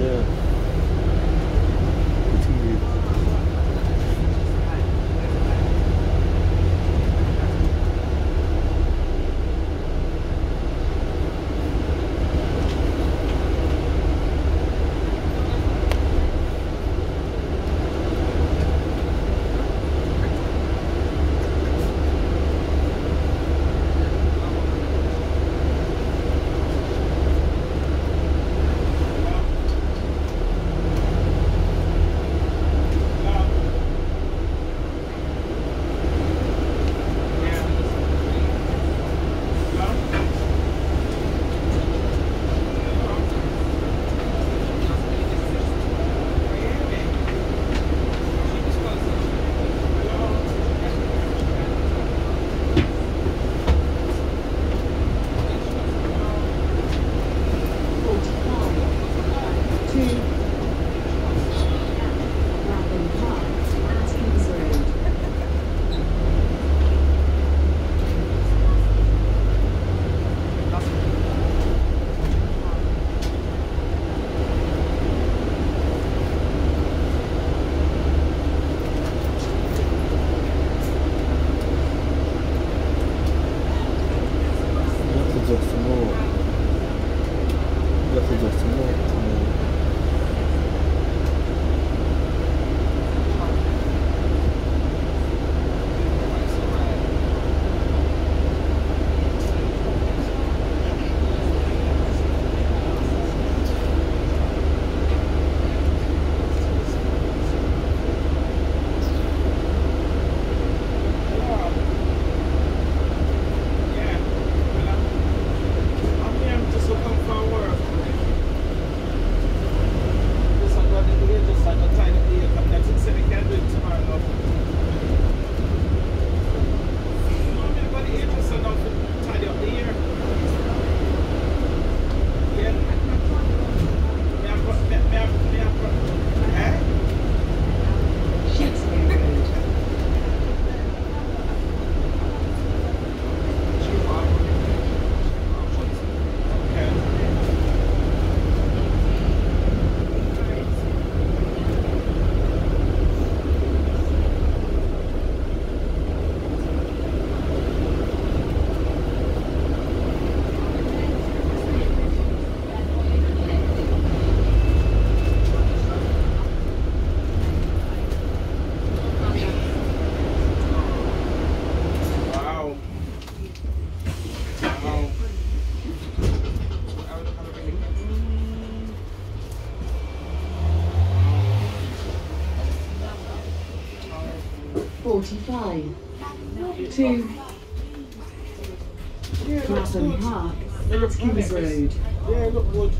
it 这就是真 45. To Clapham Park, Kings Road. Yeah, look.